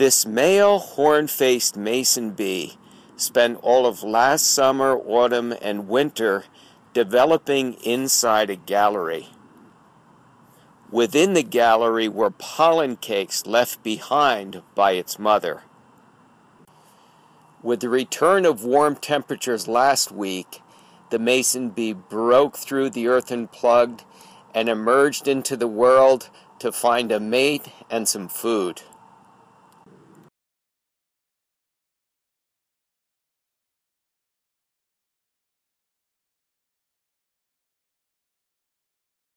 This male horn-faced mason bee spent all of last summer, autumn, and winter developing inside a gallery. Within the gallery were pollen cakes left behind by its mother. With the return of warm temperatures last week, the mason bee broke through the earthen plug and emerged into the world to find a mate and some food.